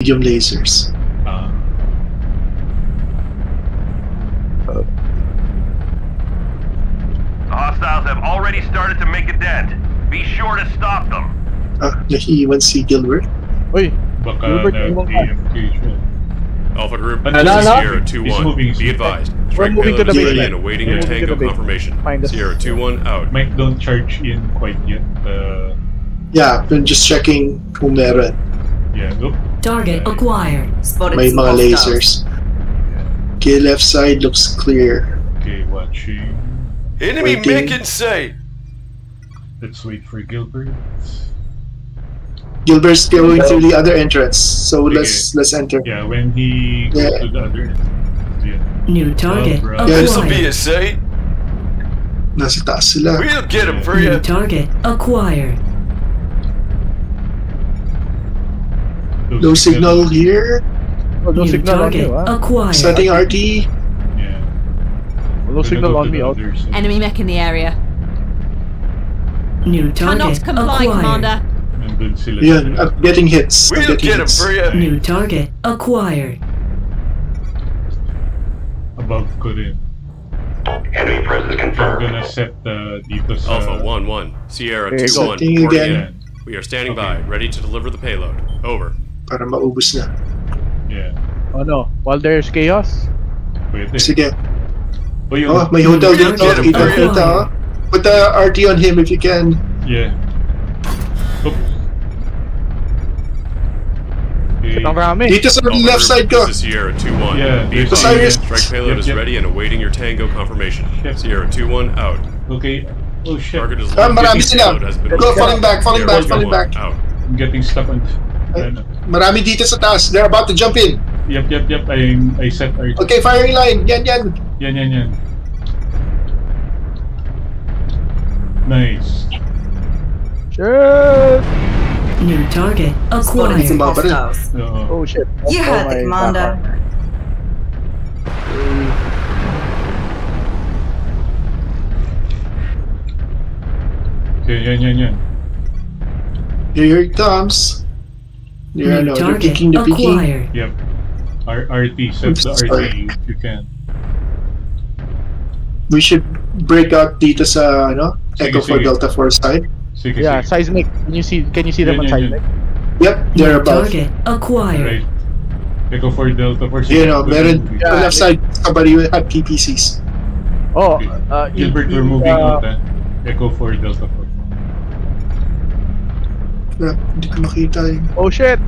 medium lasers. Uh, The hostiles have already started to make a dent. Be sure to stop them. Ah, nahiiwan si Gilbert. Uy, baka Robert, na iwan ka. Alpha Group, But this no, is no. Sierra 2-1. Be advised. We're moving to the is ready basement. awaiting We're your tango confirmation. Sierra 2-1 out. Mike, don't charge in quite yet. Uh, Yeah, I've been just checking kung meron. yeah, look. Target acquired. Spotted May some mga lasers. Okay, left side looks clear. Okay, watching. Enemy Waiting. MiG in sight. Let's wait for Gilbert. Gilbert's going through the other entrance, so let's let's enter. Yeah, when he goes Yeah. to the other. Yeah. New target bro. Yeah, This'll be acquired. a sight. Nasa taas sila. We'll get him for New you. target acquired. No signal here. oh, no New signal on me, target ah. acquired. Setting RT. Yeah. No signal on me, the out. other. Enemy mech in the area. New Cannot target comply, acquired. Commander. Nandun sila Yan, sa- I'm getting hits. I'm We'll getting get him hits. for you. New target acquired. above ko rin. Enemy presence confirmed. I'm gonna set uh, dito sa... Alpha 1-1. Sierra There you go. 2-1. Setting reporting again. in. Yeah. We are standing Okay. by, ready to deliver the payload. Over. Para maubos na. Yeah. Oh no, while there's chaos. Pwede. Sige. Oh, yun. Oh, may hotel We'll dito. get Kita kita. oh. Put the RT on him if you can. Yeah. Oops. Okay. Ang. Dito sa Alpha left side ko. This is Sierra 2-1. Yeah, Be there's advised. Osiris. Strike payload Yep, is ready and awaiting your tango confirmation. Yep. Sierra 2-1 out. Okay. Oh shit. Target is Ah, located. marami sila. Payload has been Go, falling back, falling Sierra back, falling back. Out. I'm getting stuck on... Ay. Ano. Marami dito sa taas. They're about to jump in. Yep, yep, yep. I, I set our... Okay, firing line. Yan, yan. Yan, yan, yan. Nice. Shit! New target Spotted some acquired. Bumaba rin. hostiles. Oo. Oh shit. Oh, you oh, heard the commander. God. Okay, yan, yan, yan. Here it comes. They're, New ano, they're kicking the picking. acquired. Yep. R RT. Set the sorry. RT if you can. We should break out dito sa ano, Sige, Echo for sige. Delta Force side. Sige, Yeah, sige. seismic. Can you see? Can you see them Yan, on yan, yan. seismic? Yep, they're New above. target acquired. Right. Echo for Delta for You know, meron Yeah. the left side, somebody will have PPCs. Oh, Okay. uh, Gilbert, we're moving uh, out eh. Echo for Delta 4. Crap, hindi ko makita yung... Oh shit!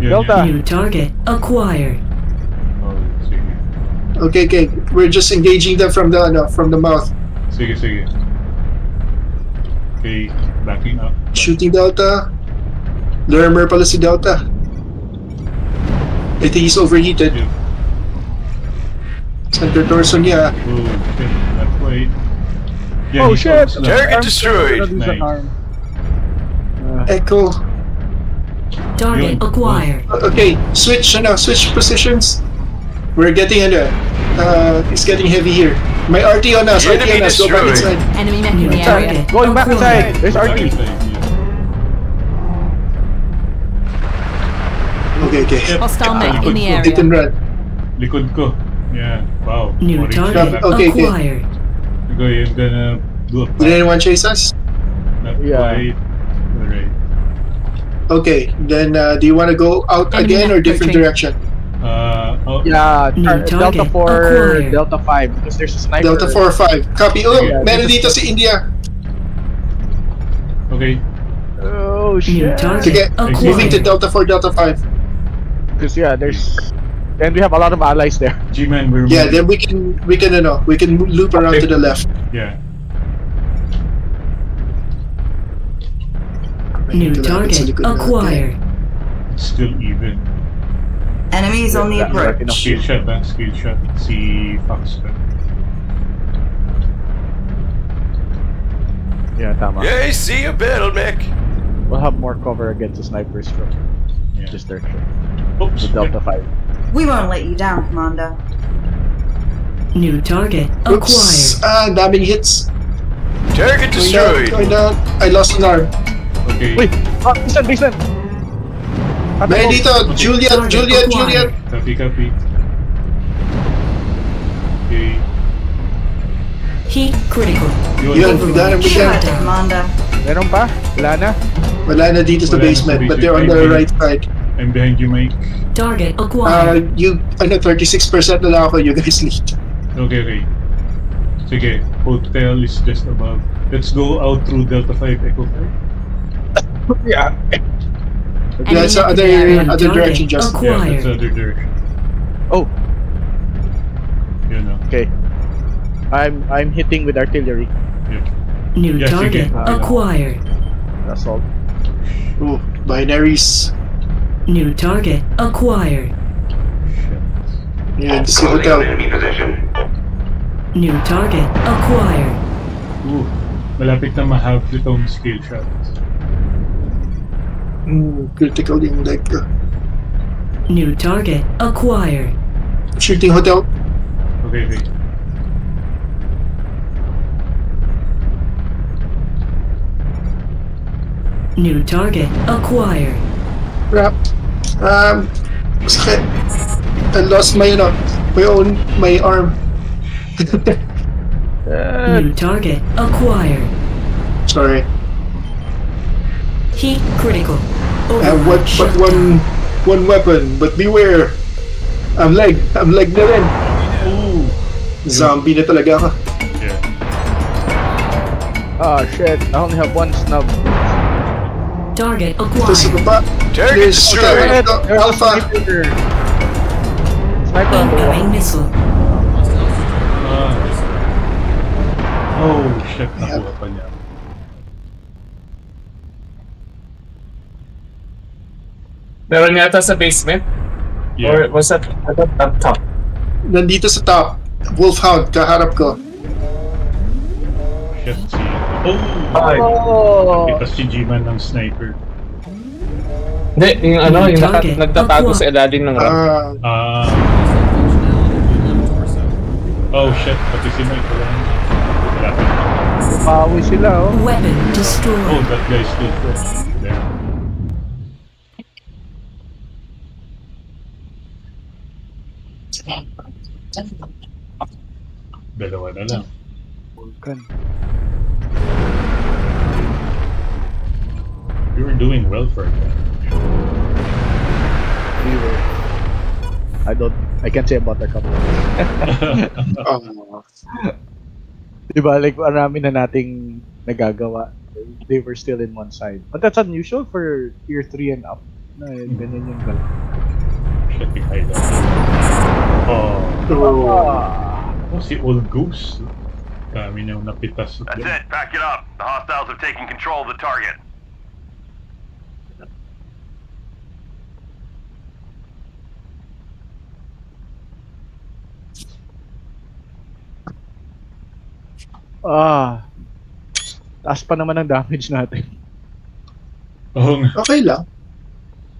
Yan, Delta. yan. New target acquired. Oh, sige. Okay, okay. We're just engaging them from the ano, from the mouth. Sige, sige. Okay, backing up. Shooting Delta. Lermer pala si Delta. I think he's overheated. Yeah. Center torso niya. Oh, shit. Not quite. Yeah, Oh shit! close. Target destroyed. ano, there's an Nice. Arm. Echo. Target Yun. acquired. Okay, switch ano, switch positions. We're getting ano, uh, it's getting heavy here. My RT on us, RT Enemy on us, go back inside. Enemy mech in the area. going back inside. There's RT. Back inside, yeah. Okay, okay. Hostile mech in the Hit and area. run. Likod ko. Yeah, wow. New Orange target flag. Okay, okay. acquired. Go, you're gonna do a Did anyone chase us? Not Yeah. quite. Alright. Okay, then uh, do you want to go out Enemy again or different retreat. direction? Uh, oh, Yeah, New tar- Delta 4, acquired. Delta 5. Because there's a sniper. Delta 4 or 5. Copy. Oh, Yeah, meron dito dito si India. okay. Oh shit! target Sige, moving to. Delta 4, Delta 5. Because yeah, there's and we have a lot of allies there. G-Man, we're Yeah, moving. then we can, we can, you know, we can loop around to the left. Yeah. New Ito lang, sa target acquired. It's still even. Enemies on the Yeah, approach. enough. Skill shot, ah. Skill shot. Si Fox ka. Yeah, tama. Yeah, I see a battle mech. We'll have more cover against the snipers from Yeah. this direction. Oops. The Delta 5. We won't let you down, Commander. New target Oops. acquired. Ah, daming hits. Target Going down, destroyed. going down. I lost an arm. Okay. Wait! Ah, baseline, baseline! May dito, Juliet, Juliet, Juliet. Copy, copy. Okay. Heat critical. Yun, bigyan, bigyan. Meron pa? Wala na? Wala na dito sa basement, but they're on the right side. I'm behind you, Mike. Target Uh, acquired. you, ano, 36% na lang ako, you guys lead. Okay, okay. Sige, hotel is just above. Let's go out through Delta 5 Echo 5. Yeah. That's the other, Enemy other direction, Justin. Yeah, that's other direction. Oh, Yun na. okay. I'm I'm hitting with artillery. Yeah. New ah, Yeah, target sige. acquired. Assault. Oh, binaries. New target acquired. Shit. Yan, si hotel. New target acquired. Ooh, malapit na ma-have itong skill shots. Mm, critical yung leg ko. New target acquired. Shooting hotel. Okay, okay. New target acquired. Crap. Um, sakit. I lost my, ano, my own, my arm. Uh, New target acquired. Sorry. Heat critical. I have one, but one, one weapon, but beware. I'm leg, I'm leg na rin. Ooh! Zombie na talaga ako. Yeah. oh shit, I only have one snub. Target Ito sa acquired. baba. There's hotel, Shit, hotel, there's a alpha. sniper. Sniper on the wall. Incoming missile. Ah. Oh, shit. Nakuha pa niya. Meron yata sa basement? Or Yeah. was that at the up top? Nandito sa top. Wolfhound, kaharap ko. Shit. Oh! Ay. Oh, Kita si G-Man ng sniper. Hindi, yung ano, yung naka, nagtatago sa ilalim ng ramp. Ah, Ah. Oh shit, pati si Mike wala na. Malapit na. pawi sila oh. Weapon Oh, destroyed. that guy's still Dalawa na lang. Vulcan. You were doing well for that. We were. I don't, I can't say about their couple. oh. Diba, like, marami na nating nagagawa. They were still in one side. But that's unusual for tier 3 and up. Na eh, ganyan yung gal. Shit, yung hideout. Oh. Si Old Goose. Kami nang napitas. That's it. Pack it up. The hostiles have taken control of the target. ah. Taas pa naman ang damage natin. Oh. Okay lang.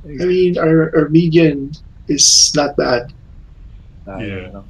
I mean, our, our median is not bad. Ah, Yeah. yun lang.